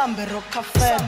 Sambero och kaffe